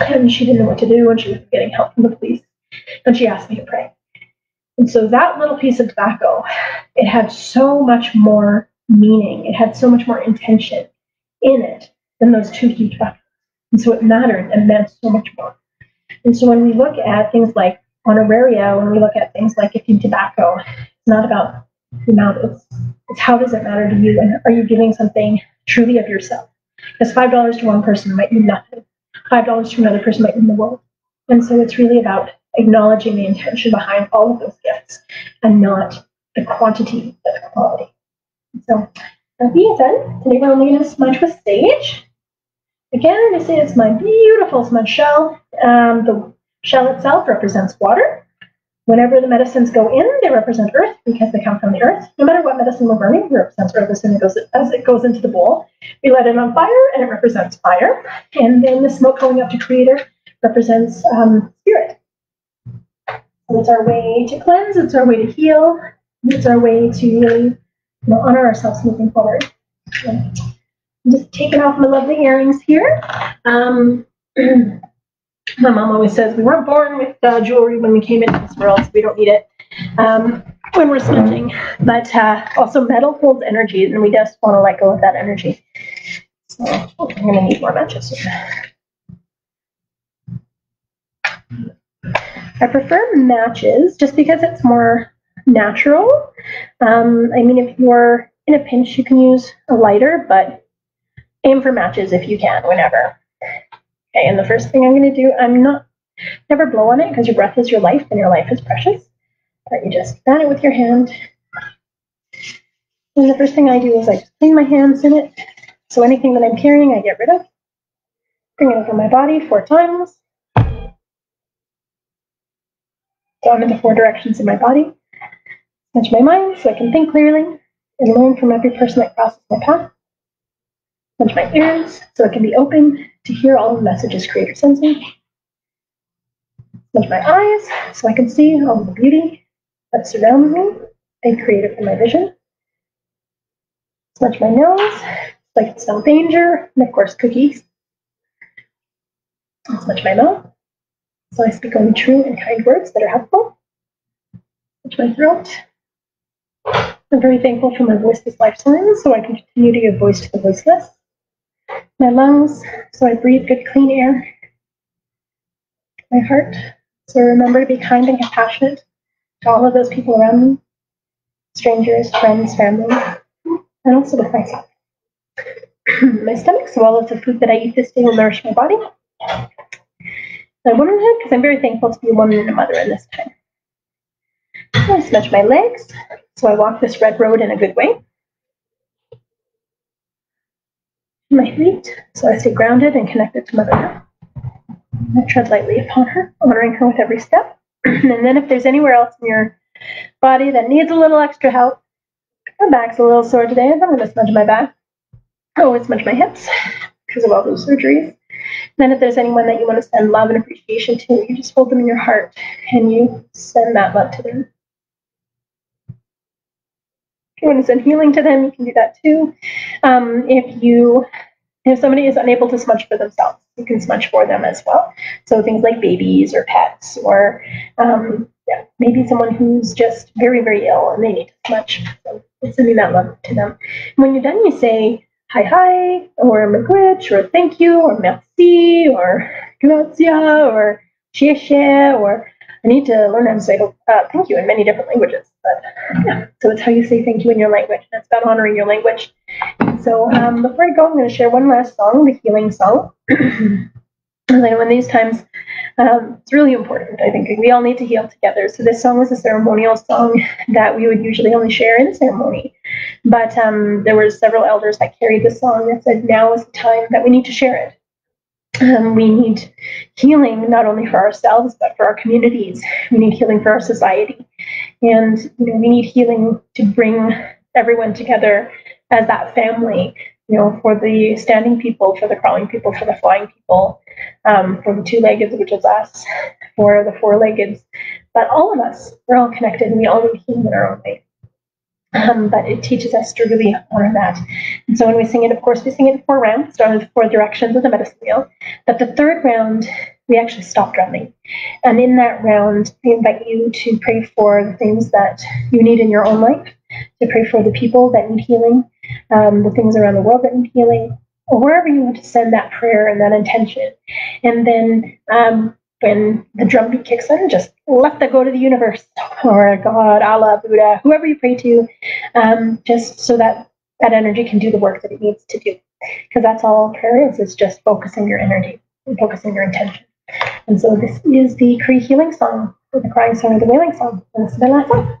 and she didn't know what to do and she was getting help from the police and she asked me to pray and so that little piece of tobacco it had so much more meaning it had so much more intention in it than those two huge buckets and so it mattered and meant so much more and so when we look at things like honoraria when we look at things like gifting tobacco it's not about the amount it's, it's how does it matter to you and are you giving something truly of yourself because $5 to one person might mean nothing five dollars to another person might mean the world. And so it's really about acknowledging the intention behind all of those gifts and not the quantity, but the quality. So that being said, today we're only going to smudge with sage. Again, this is my beautiful smudge shell. Um, the shell itself represents water. Whenever the medicines go in, they represent earth because they come from the earth. No matter what medicine we're burning, it represents earth as soon as it goes, as it goes into the bowl. We let it on fire and it represents fire. And then the smoke going up to creator represents um, spirit. It's our way to cleanse, it's our way to heal, it's our way to really you know, honor ourselves moving forward. I'm just taking off my lovely earrings here. Um, my mom always says we weren't born with uh, jewelry when we came into this world, so we don't need it um, when we're smudging. But uh, also, metal holds energy, and we just want to let go of that energy. So oh, I'm going to need more matches. I prefer matches just because it's more natural. Um, I mean, if you're in a pinch, you can use a lighter, but aim for matches if you can, whenever. Okay, and the first thing I'm going to do, I'm not, never blow on it because your breath is your life and your life is precious. But you just fan it with your hand. And the first thing I do is I just clean my hands in it. So anything that I'm carrying, I get rid of. Bring it over my body four times. Down into four directions in my body. Touch my mind so I can think clearly and learn from every person that crosses my path. Touch my ears so it can be open to hear all the messages Creator sends me. Close my eyes so I can see all the beauty that surrounds me and create it from my vision. Smudge my nose so I can smell danger and, of course, cookies. Smudge my mouth so I speak only true and kind words that are helpful. Smudge my throat. I'm very thankful for my voiceless lifetime so I can continue to give voice to the voiceless my lungs, so I breathe good, clean air. My heart, so I remember to be kind and compassionate to all of those people around me strangers, friends, family, and also with myself. my stomach, so all of the food that I eat this day will nourish my body. My womanhood, because I'm very thankful to be a woman and a mother in this time. I stretch my legs, so I walk this red road in a good way. My feet so I stay grounded and connected to Mother Earth. I tread lightly upon her, honoring her with every step. and then if there's anywhere else in your body that needs a little extra help, my back's a little sore today. I'm going to smudge my back. I always smudge my hips because of all those surgeries. then if there's anyone that you want to send love and appreciation to, you just hold them in your heart and you send that love to them you want to send healing to them, you can do that too. Um, if you if somebody is unable to smudge for themselves, you can smudge for them as well. So things like babies or pets, or um, yeah, maybe someone who's just very very ill and they need to smudge. So sending that love to them. when you're done, you say hi hi or miigwech or thank you or merci or grazie or sheshe or I need to learn how to say uh, thank you in many different languages. But yeah, so it's how you say thank you in your language. That's about honoring your language. So um, before I go, I'm going to share one last song, the healing song. and then when these times, um, it's really important. I think we all need to heal together. So this song was a ceremonial song that we would usually only share in ceremony. But um, there were several elders that carried the song that said, now is the time that we need to share it. Um, we need healing not only for ourselves but for our communities. We need healing for our society, and you know we need healing to bring everyone together as that family. You know, for the standing people, for the crawling people, for the flying people, um, for the two-legged, which is us, for the four-legged, but all of us, we're all connected, and we all need healing in our own way. Um, but it teaches us to really honor that. And so when we sing it, of course, we sing it in four rounds, starting with four directions of the medicine wheel. But the third round, we actually stopped drumming. And in that round, I invite you to pray for the things that you need in your own life, to pray for the people that need healing, um, the things around the world that need healing, or wherever you want to send that prayer and that intention. And then um, when the drum beat kicks in, just let that go to the universe or God, Allah, Buddha, whoever you pray to, um, just so that that energy can do the work that it needs to do. Because that's all prayer is, is just focusing your energy and focusing your intention. And so this is the Cree healing song, or the crying song, or the wailing song. And this is my last one.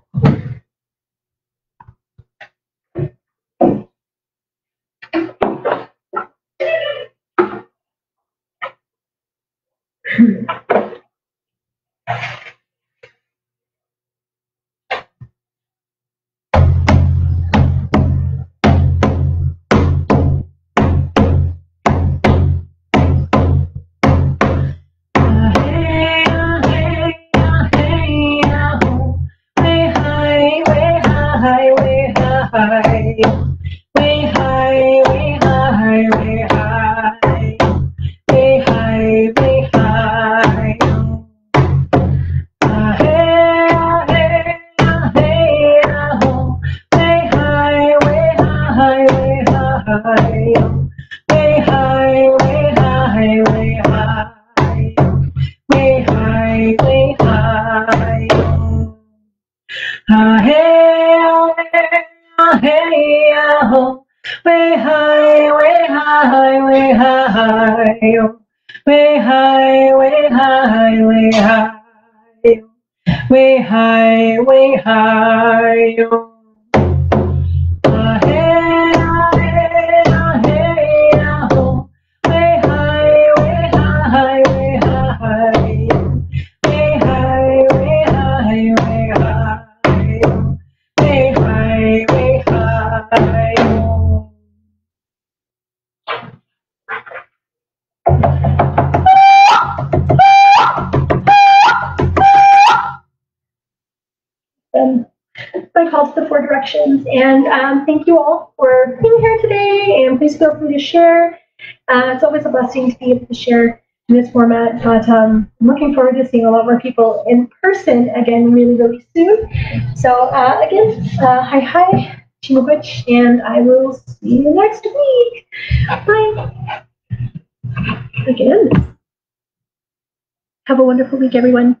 Share in this format. But um, I'm looking forward to seeing a lot more people in person again really, really soon. So uh, again, uh, hi, hi, Chimawich, and I will see you next week. Bye. Again. Have a wonderful week, everyone.